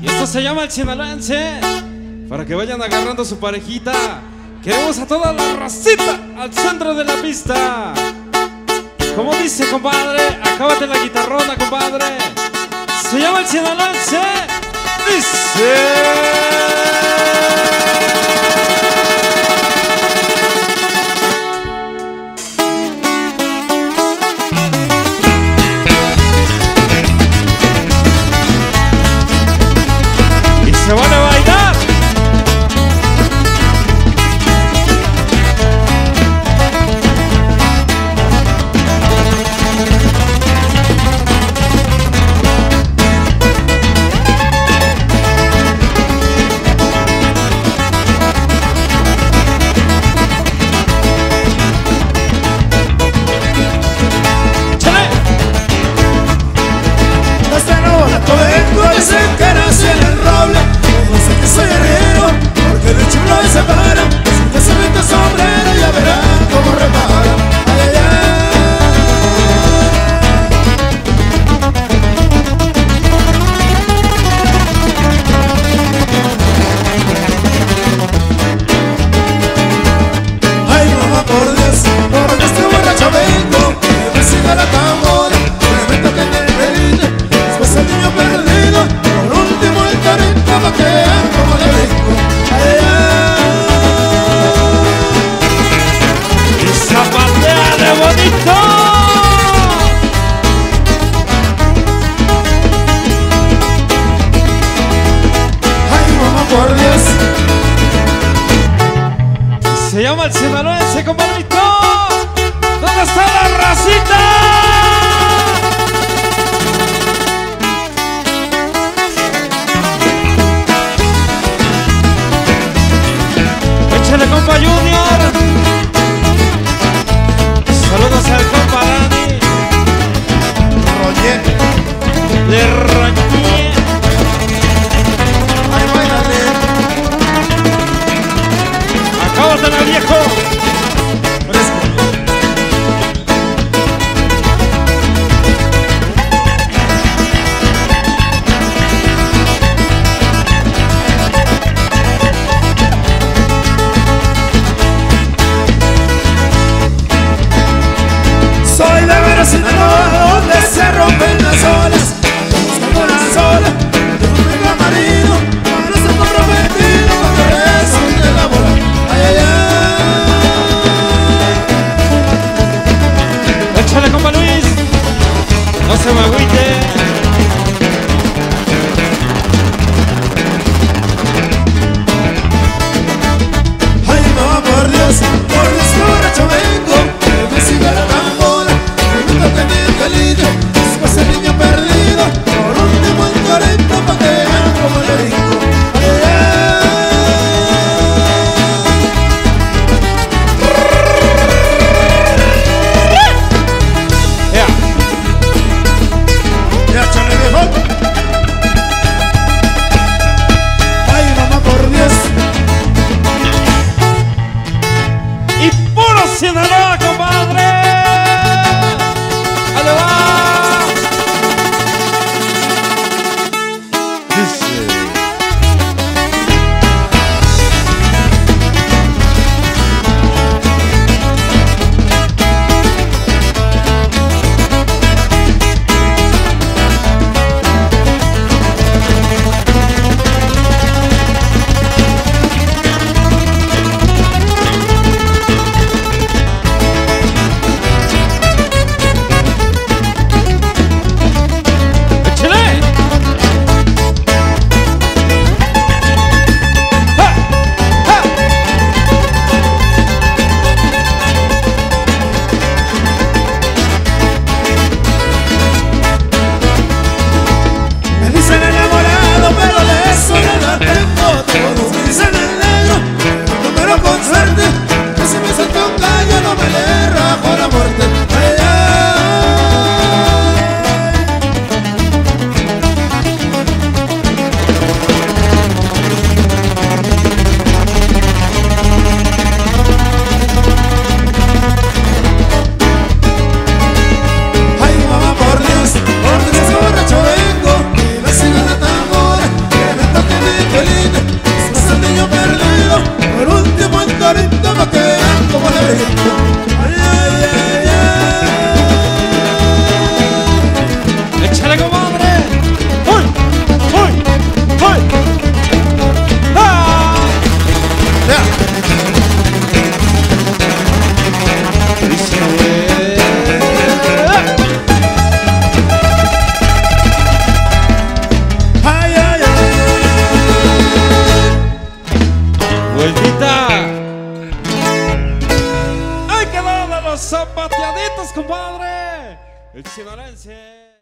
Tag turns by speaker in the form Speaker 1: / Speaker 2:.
Speaker 1: Y esto se llama el Sinaloense. Para que vayan agarrando su parejita. Queremos a toda la racita al centro de la pista. Como dice, compadre, acábate la guitarrona, compadre. Se llama el Sinaloense. Dice. llama el sinaloense, compadrito. ¿Dónde está la racita? David
Speaker 2: vueltita. ¡Ay, quedó de los zapateaditos, compadre! El chinorense.